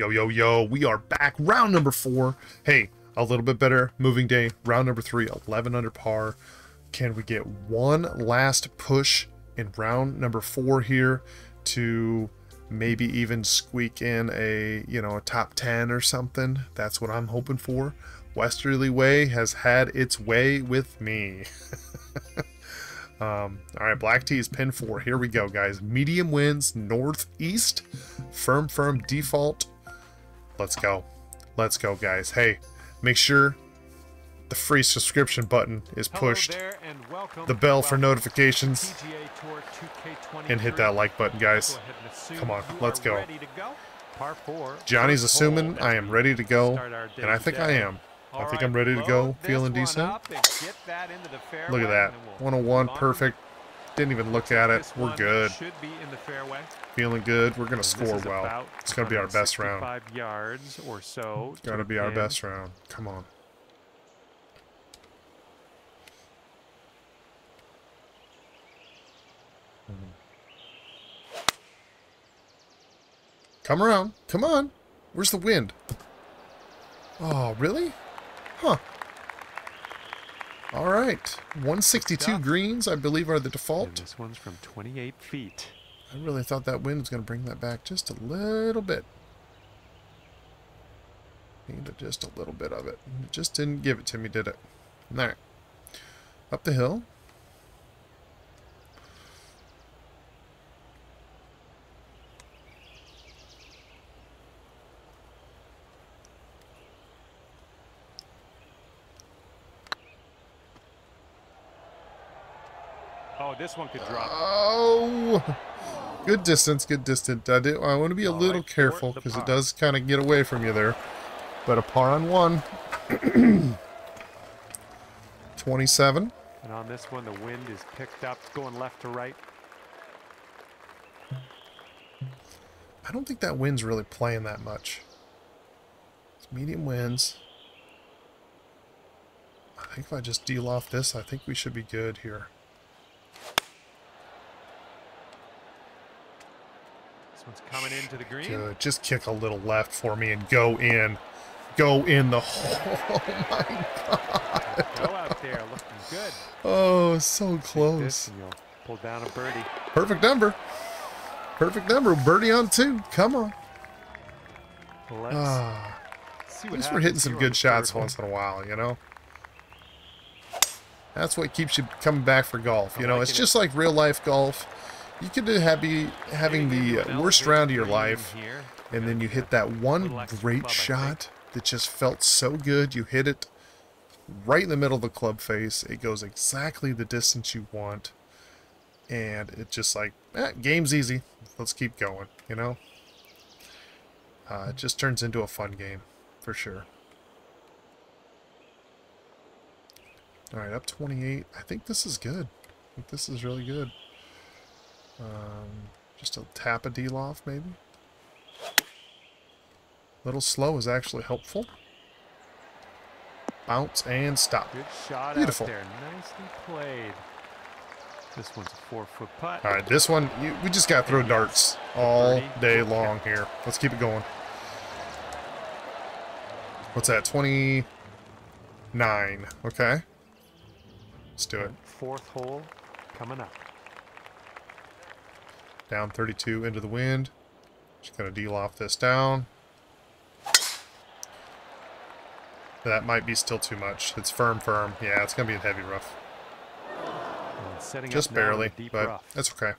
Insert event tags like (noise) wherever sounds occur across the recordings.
Yo, yo, yo, we are back. Round number four. Hey, a little bit better moving day. Round number three, 11 under par. Can we get one last push in round number four here to maybe even squeak in a, you know, a top 10 or something? That's what I'm hoping for. Westerly Way has had its way with me. (laughs) Um, all right, black tee is pin four. Here we go, guys. Medium winds, northeast, firm, firm default. Let's go. Let's go, guys. Hey, make sure the free subscription button is pushed, the bell for notifications, and hit that like button, guys. Come on, let's go. Johnny's assuming I am ready to go, and I think I am. I think I'm ready to go. Feeling decent. Look at that. 101, perfect. Didn't even look at it. We're good. Feeling good. We're going to score well. It's going to be our best round. yards or so. It's going to be our best round. Come on. Mm-hmm. Come around. Come on. Where's the wind? Oh, really? Huh. All right. 162 greens, I believe, are the default. And this one's from 28 feet. I really thought that wind was going to bring that back just a little bit. Needed just a little bit of it. It just didn't give it to me, did it? All right. Up the hill. Oh, this one could drop. Oh, good distance, good distance. I, do, I want to be a All little right, careful because it does kind of get away from you there. But a par on one. (clears throat) 27. And on this one, the wind is picked up, going left to right. I don't think that wind's really playing that much. It's medium winds. I think if I just deal off this, I think we should be good here. One's coming into the green. Good. Just kick a little left for me and go in. Go in the (laughs) hole. (laughs) Oh my god. Go out there, looking good. Oh, so close. pull down a birdie. Perfect number. Perfect number. Birdie on two. Come on. Let's Ah, see at least we're hitting some good shots once in a while, you know? That's what keeps you coming back for golf. You know, it's just like real life golf. You could have be having the uh, worst round of your life, and then you hit that one great club, I think. shot that just felt so good. You hit it right in the middle of the club face. It goes exactly the distance you want, and it just like, eh, game's easy. Let's keep going. You know, uh, it just turns into a fun game for sure. All right, up 28. I think this is good. I think this is really good. Um, just a tap a deal off, maybe. Little slow is actually helpful. Bounce and stop. Good shot Beautiful. out there. Nicely played. This one's a four-foot putt. All right, this one, you, we just got to throw darts all day long here. Let's keep it going. What's that? 29. Okay. Let's do it. Fourth hole coming up. Down 32 into the wind. Just going to deal off this down. That might be still too much. It's firm, firm. Yeah, it's going to be a heavy rough. Just up barely, but rough. that's okay.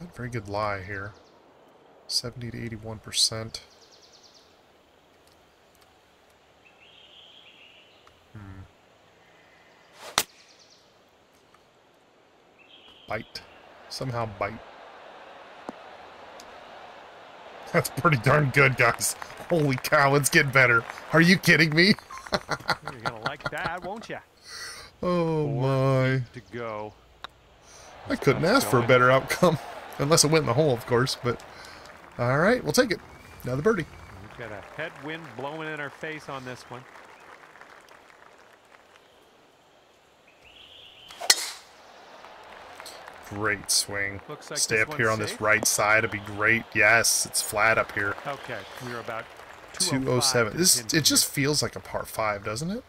Not very good lie here. 70 to 81%. Hmm. Bite. Somehow bite. That's pretty darn good, guys. Holy cow, it's getting better. Are you kidding me? (laughs) You're gonna like that, won't you? Oh Four my. To go. I couldn't ask for a better outcome. (laughs) Unless it went in the hole, of course, but... Alright, we'll take it. Another birdie. We've got a headwind blowing in our face on this one. Great swing. Looks like Stay up here on this right side. It'd be great. Yes, it's flat up here. Okay, we are about 207. This it just feels like a par 5, doesn't it?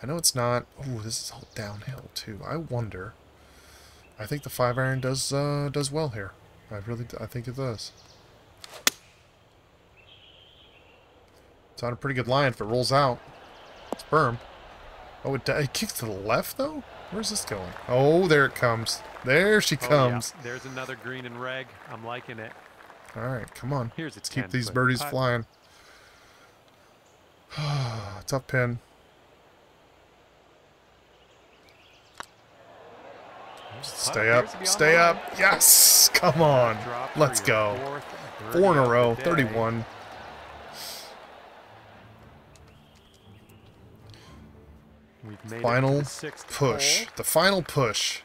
I know it's not. Oh, this is all downhill too. I wonder. I think the 5 iron does uh does well here. I really I think it does. It's on a pretty good line if it rolls out. It's firm. Oh, it, it kicks to the left though? Where's this going? Oh, there it comes. There she here. Oh, comes. yeah. There's another green and reg. I'm liking it. All right, come on. Here's Let's keep these birdies putt. flying. (sighs) Tough pin. Stay up. Stay up. Yes. Come on. Let's go. Four in a row. the day. 31. We've made it to Final the Push. hole. The final push.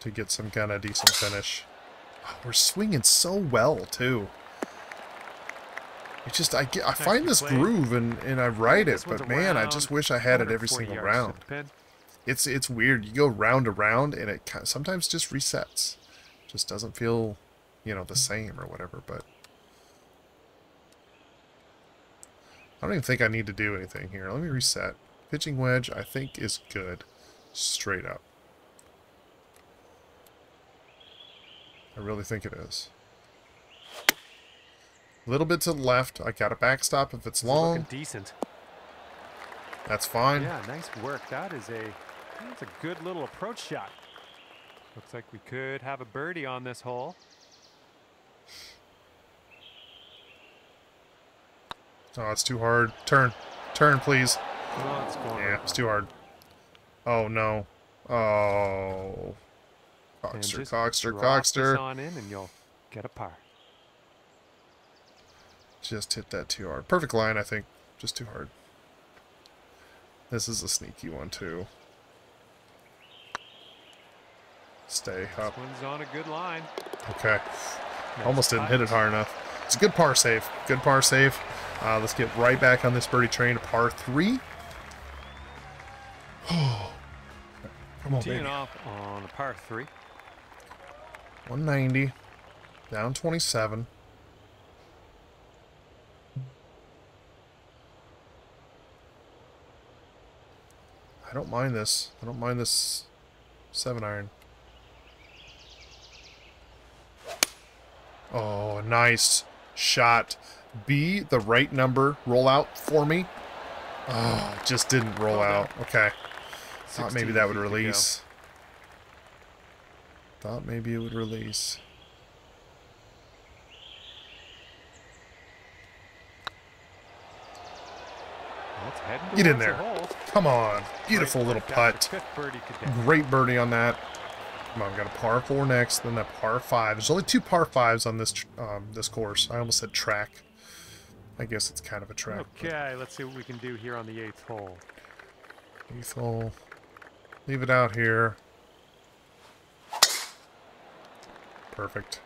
To get some kind of decent finish. Oh, we're swinging so well, too. It's just, I, get, I find this groove and, and I write it, but man, I just wish I had it every single round. it's it's weird. You go round to round, and it sometimes just resets. Just doesn't feel, you know, the same or whatever. But I don't even think I need to do anything here. Let me reset. Pitching wedge, I think, is good. Straight up. I really think it is. A little bit to the left. I got a backstop if it's long. looking decent. That's fine. Yeah, nice work. That is a that's a good little approach shot. Looks like we could have a birdie on this hole. Oh, it's too hard. Turn. Turn, please. Oh, it's going Yeah, it's too hard. Oh, no. Oh. And Kawkster, just Kawkster, drop this Kawkster. on in and you'll get a par. Just hit that too hard. Perfect line, I think. Just too hard. This is a sneaky one, too. Stay up. This one's on a good line. Okay. Nice Almost didn't hit it hard enough. It's a good par save. Good par save. Uh, let's get right back on this birdie train to par three. Oh. (sighs) Come on, Teeing baby. off on a par three. 190. Down 27. I don't mind this. I don't mind this 7 iron. Oh, nice shot. B, the right number. Roll out for me. Oh, it just didn't roll Well out. Okay. Thought maybe that would feet to go. release. Thought maybe it would release. Well, it's heading Get in there. Come on. Beautiful little putt. the Fifth birdie today. Great birdie on that. Come on, got a par four next, then a par five. There's only two par fives on this um, this course. I almost said track. I guess it's kind of a trap. Okay, let's see what we can do here on the eighth hole. eighth hole. Leave it out here. Perfect.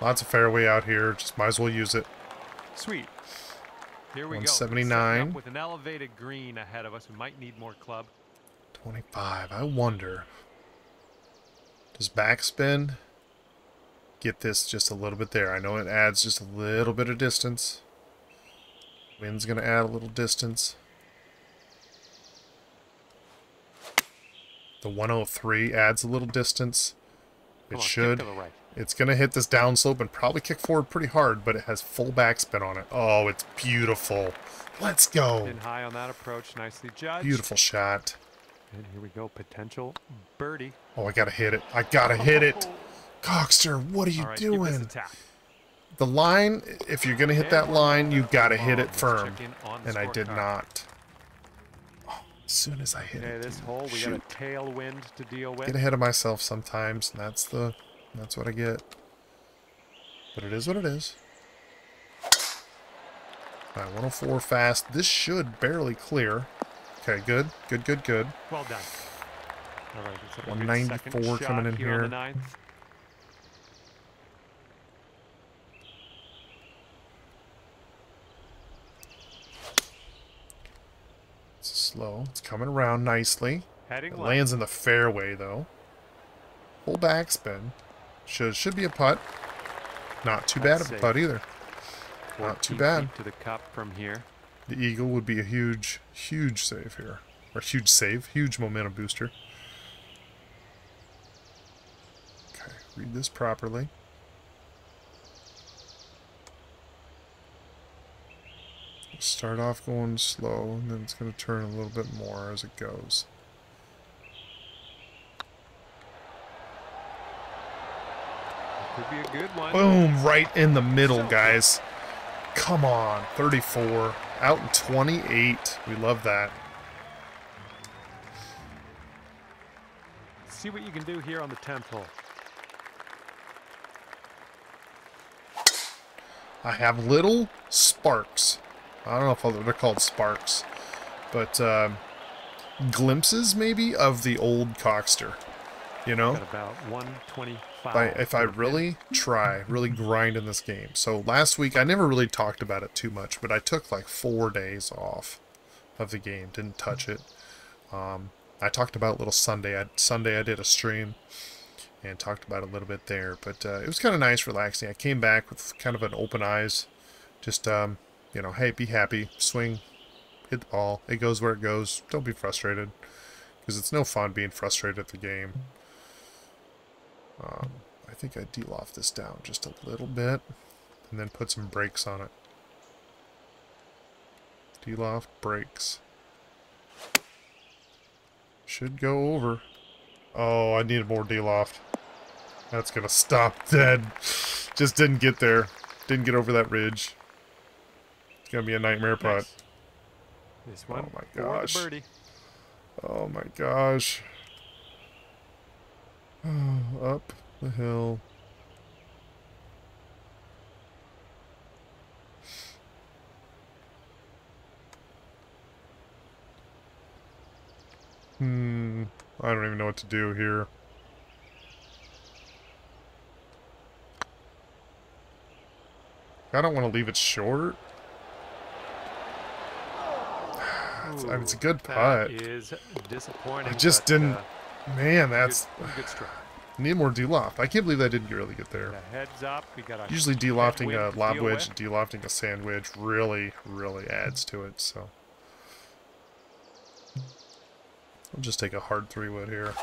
Lots of fairway out here. Just might as well use it. Sweet. Here we go. 179. Setting with an elevated green ahead of us. We might need more club. 25. I wonder. Does backspin get this just a little bit there? I know it adds just a little bit of distance. Wind's going to add a little distance. The 103 adds a little distance. It on, should. right. It's going to hit this downslope and probably kick forward pretty hard, but it has full backspin on it. Oh, it's beautiful. Let's go. In high on that approach. Nicely judged. Beautiful shot. And here we go. Potential birdie. Oh, I got to hit it. I got to hit it. Oh. Kawkster, what are you All right, give this a doing? The line, if you're going to hit that line, you got to hit it firm. check in on the And I did not. Oh, as soon as I hit Okay, it. this dude, hole we shoot. got a tailwind to deal with. Get ahead of myself sometimes, and that's the that's what I get. But it is what it is. Alright, 104 fast. This should barely clear. Okay, good. Good, good, good. Well done. All right, let's have a good 194 second coming in here. On here. the ninth. It's slow. It's coming around nicely. Heading lands in the fairway though. Full backspin. Should should be a putt. Not too bad That's of a putt either. Not too bad. To the cup from here. The eagle would be a huge, huge save here. Or huge save, huge momentum booster. Okay, read this properly. Start off going slow, and then it's going to turn a little bit more as it goes. Could be a good one. Boom, right in the middle, guys. Come on, 34. Out in 28. We love that. See what you can do here on the 10th hole. I have little sparks. I don't know if they're called sparks, but um, glimpses maybe of the old Kawkster. You know, Got about 125. if I, if I for the pin. really try, really grind in this game. So last week I never really talked about it too much, but I took like four days off of the game, didn't touch it. Um, I talked about a little Sunday. I, Sunday I did a stream and talked about it a little bit there, but uh, it was kind of nice, relaxing. I came back with kind of an open eyes, just um, you know, hey, be happy, swing, hit the ball. It goes where it goes. Don't be frustrated, because it's no fun being frustrated at the game. Um, I think I de-loft this down just a little bit, and then put some brakes on it. De-loft brakes. Should go over. Oh, I needed more de-loft. That's gonna stop dead. (laughs) Just didn't get there. Didn't get over that ridge. Gonna be a nightmare putt. Nice. This one. Oh my gosh. birdie. Oh my gosh. (sighs) Up the hill. Hmm. I don't even know what to do here. I don't want to leave it short. It's, I mean, it's a good putt. is disappointing. I just but, didn't- uh, Man, that's good strike. (sighs) need more de-loft. I can't believe I didn't really get there. Heads up. We got a Usually de-lofting a lob wedge, de-lofting a sand wedge really, really adds to it. So I'll just take a hard three wood here.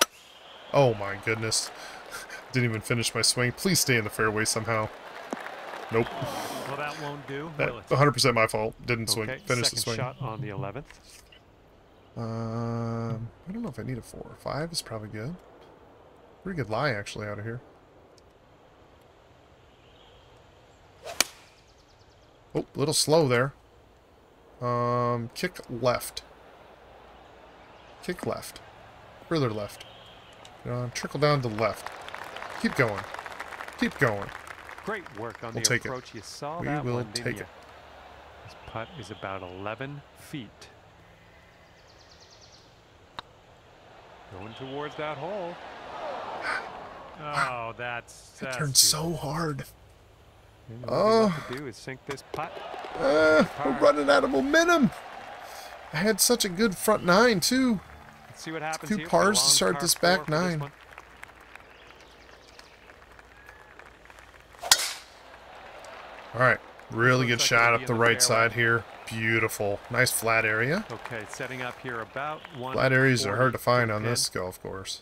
Oh my goodness! (laughs) Didn't even finish my swing. Please stay in the fairway somehow. Nope. Well, that won't do. That 100% my fault. Didn't swing. Okay, Finish the swing. shot on the 11th. Um, I don't know if I need a four. Five is probably good. Pretty good lie actually out of here. Oh, a little slow there. Um, kick left. Kick left. Further left. Uh, trickle down to left. Keep going. Keep going. Great work on We'll the take it. approach. You saw We that will one, take it. This putt is about 11 feet. Going towards that hole. Oh, (sighs) that's. It that's turned too- so hard. Maybe what we Oh. do is sink this putt. Uh, we're running out of momentum. I had such a good front nine too. Let's see what happens two pars to start this back nine. this nine. one. All right, really good like shot up the right side here. Beautiful, nice flat area. Okay, setting up here about one. Flat areas are hard to find on this golf course.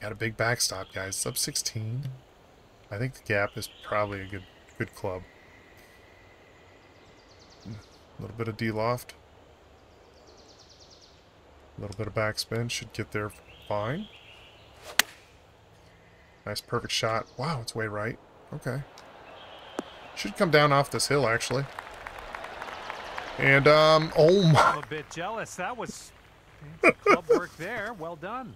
Got a big backstop, guys. Up 16. I think the gap is probably a good good club. A little bit of D-loft. A little bit of backspin. Should get there fine. Nice perfect shot. Wow, it's way right. Okay. Should come down off this hill, actually. And, um, oh my... I'm a bit jealous. That was club work there. Well done.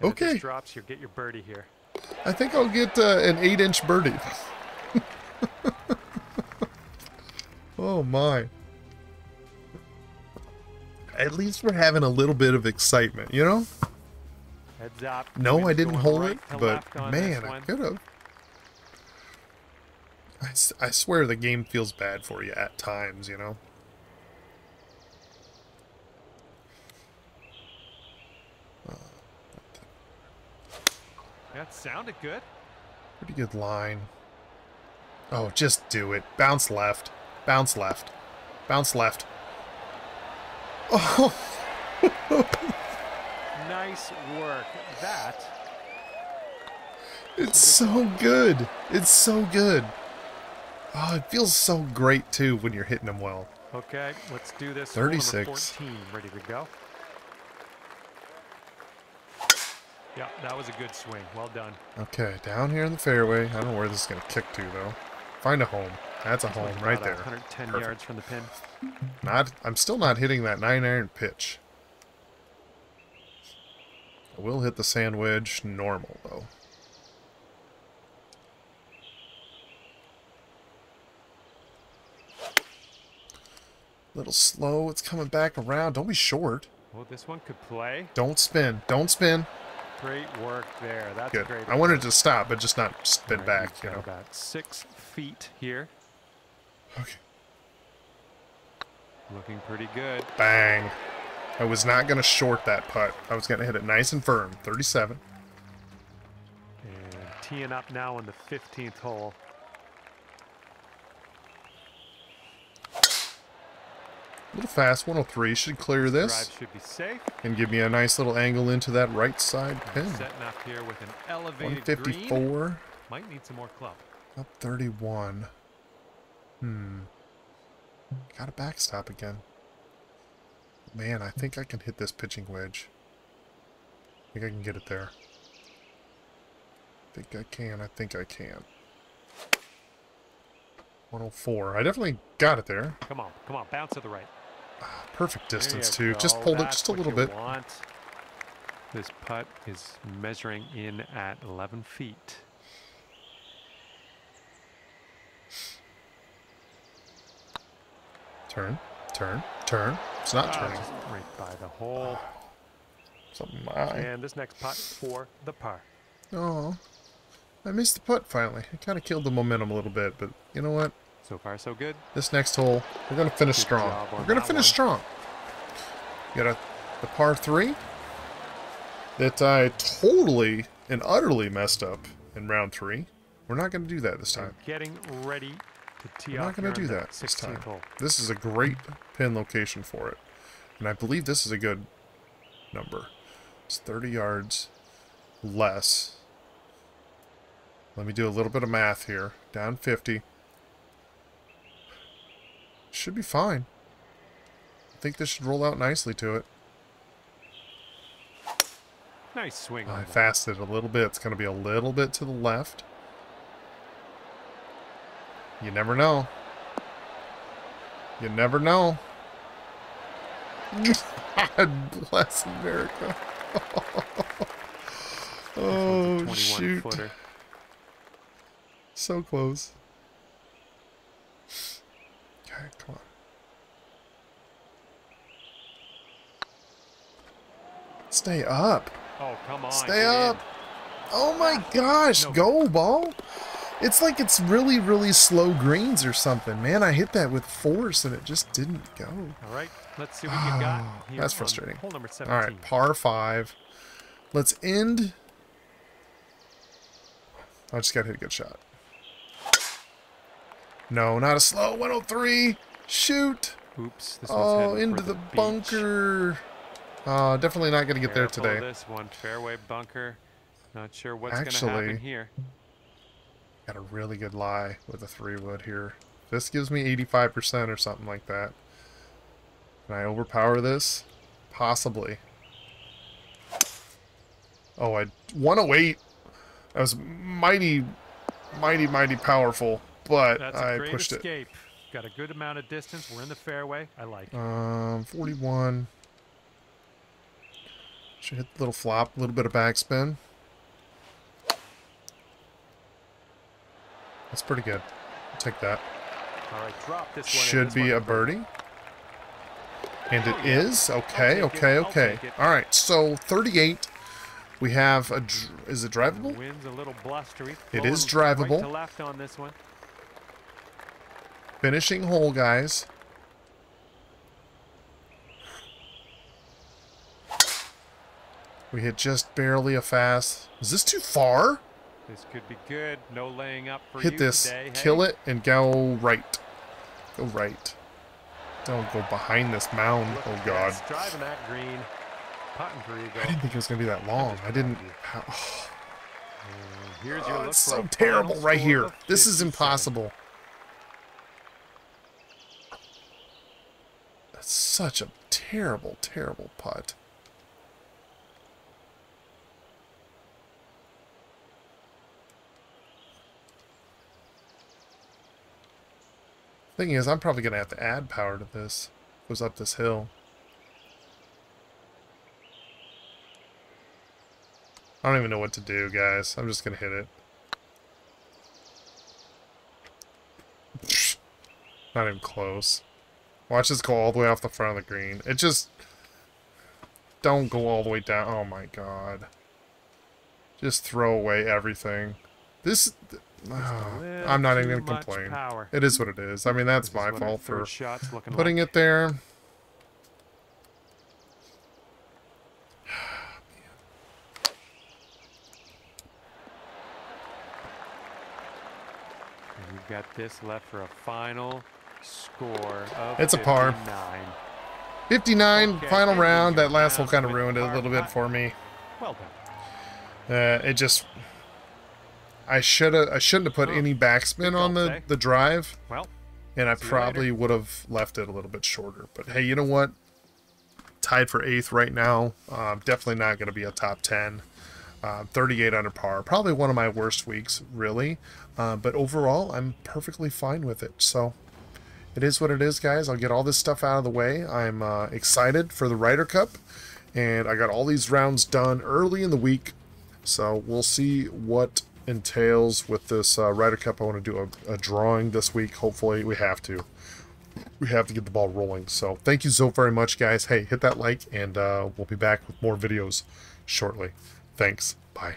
And Okay. drops, you get your birdie here. I think I'll get uh, an 8-inch birdie. (laughs) oh my. At least we're having a little bit of excitement, you know? Heads up. No, I didn't hold right it, but left on this man, I could have. I, I swear the game feels bad for you at times, you know? That sounded good. Pretty good line. Oh, just do it. Bounce left. Bounce left. Bounce left. Oh! (laughs) nice work. That... It's so good. It's so good. Oh, it feels so great too when you're hitting them well. Okay, let's do this. 36. 14, ready to go. Yeah, that was a good swing. Well done. Okay, down here in the fairway. I don't know where this is going to kick to though. Find a home. That's a home right there. 110 Perfect. yards from the pin. Not. I'm still not hitting that nine iron pitch. I will hit the sand wedge normal though. Little slow. It's coming back around. Don't be short. Well, this one could play. Don't spin. Don't spin. Great work there. That's Good. great. I wanted to stop, but just not spin right, back. You got know. About six feet here. Okay. Looking pretty good. Bang. I was not going to short that putt. I was going to hit it nice and firm. 37. And teeing up now on the 15th hole. Little fast. 103 should clear this Drive should be safe. and give me a nice little angle into that right side pin. Setting up here with an elevated green. 154. Might need some more club. Up 31. Hmm. Got a backstop again. Man, I think I can hit this pitching wedge. I think I can get it there. I think I can. I think I can. 104. I definitely got it there. Come on, come on, bounce to the right. Perfect distance, you too. Just go. pulled it just a little bit. Want. This putt is measuring in at 11 feet. Turn, turn, turn. It's not Ah, turning. right by the hole. (sighs) Something my. And this next putt for the par. Oh, I missed the putt finally. It kind of killed the momentum a little bit, but you know what? So far, so good. This next hole, we're gonna finish Good strong. We're gonna finish one. strong. Got a the par three that I totally and utterly messed up in round three. We're not gonna do that this time. Getting ready to tee We're not gonna do that this 16th time. hole. This is a great pin location for it, and I believe this is a good number. It's 30 yards less. Let me do a little bit of math here. Down 50. Should be fine. I think this should roll out nicely to it. Nice swing. I fasted a little bit. It's going to be a little bit to the left. You never know. You never know. (laughs) God bless America. This one's a (laughs) oh, shoot. Footer. So close. Come on. Stay up. Oh, come on. Stay get in. up. Oh my ah, gosh, No. go ball. It's like it's really, really slow greens or something. Man, I hit that with force and it just didn't go. All right, let's see what you ah, got. Oh, here that's frustrating. Hole number 17. All right, par five. Let's end. I just got to hit a good shot. No, not a slow 103. Shoot. Oops. This one's Oh, into the, beach. bunker. Uh, definitely not going to get there today. This one, fairway bunker. Not sure what's going to happen here. Got a really good lie with a three wood here. This gives me 85% or something like that. Can I overpower this? Possibly. Oh, I 108. That was mighty, mighty, mighty powerful, but That's I pushed escape. Got a good amount of distance. We're in the fairway. I like it. it. Um, 41. Should hit the little flop, a little bit of backspin. That's pretty good. I'll take that. All right, drop this one. Should be a birdie. And it Oh, is Okay, okay, okay. All right, so 38. We have a. Is it drivable? wind's a little blustery. It is drivable. Right to left on this one. Finishing hole, guys. We hit just barely a fast. Is this too far? This could be good. No laying up for Hit this, today. kill hey? it, and go right. Go right. Don't go behind this mound. Look Oh god. Driving that green. Putting for I didn't think it was gonna be that long. I didn't. how- And (sighs) mm, Here's your Oh, look it's so terrible right here. This is 57. impossible. Such a terrible, terrible putt. Thing is, I'm probably gonna have to add power to this. Goes up this hill. I don't even know what to do, guys. I'm just gonna hit it. Not even close. Watch this go all the way off the front of the green. It just... Don't go all the way down. Oh my god. Just throw away everything. This... I'm not even gonna complain. Power. It is what it is. I mean, that's This my fault for shot's putting like. it there. (sighs) We've got this left for a final score of It's a par. 59. 59, Okay, final round. That last hole kind of ruined it a little bit for me. Well done. Uh, it just... I should have. I shouldn't have put Oh, any backspin on the day. the drive, Well, and I probably would have left it a little bit shorter. But hey, you know what? Tied for eighth right now. Um, definitely not going to be a top ten. Um, 38 under par. Probably one of my worst weeks, really. Uh, but overall, I'm perfectly fine with it. So it is what it is, guys. I'll get all this stuff out of the way. I'm uh, excited for the Ryder Cup, and I got all these rounds done early in the week. So we'll see what entails with this uh, Ryder Cup. I want to do a, a drawing this week. Hopefully, we have to. We have to get the ball rolling. So thank you so very much, guys. Hey, hit that like, and uh, we'll be back with more videos shortly. Thanks. Bye.